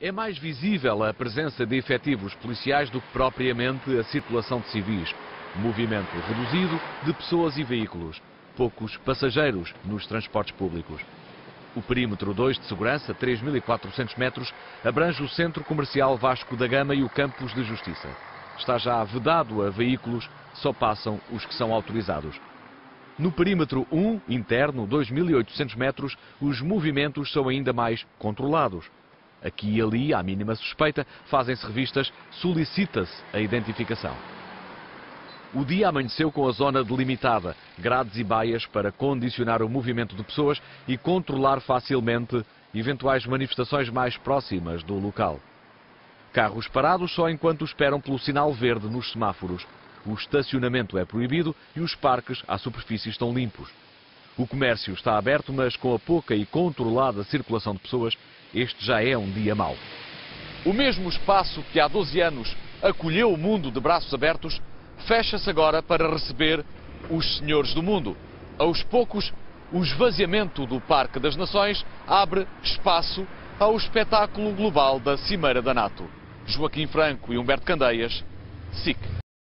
É mais visível a presença de efetivos policiais do que propriamente a circulação de civis. Movimento reduzido de pessoas e veículos. Poucos passageiros nos transportes públicos. O perímetro 2 de segurança, 3.400 metros, abrange o centro comercial Vasco da Gama e o campus de Justiça. Está já vedado a veículos, só passam os que são autorizados. No perímetro 1, interno, 2.800 metros, os movimentos são ainda mais controlados. Aqui e ali, à mínima suspeita, fazem-se revistas, solicita-se a identificação. O dia amanheceu com a zona delimitada, grades e baias para condicionar o movimento de pessoas e controlar facilmente eventuais manifestações mais próximas do local. Carros parados só enquanto esperam pelo sinal verde nos semáforos. O estacionamento é proibido e os parques à superfície estão limpos. O comércio está aberto, mas com a pouca e controlada circulação de pessoas, este já é um dia mau. O mesmo espaço que há 12 anos acolheu o mundo de braços abertos, fecha-se agora para receber os senhores do mundo. Aos poucos, o esvaziamento do Parque das Nações abre espaço ao espetáculo global da Cimeira da NATO. Joaquim Franco e Humberto Candeias, SIC.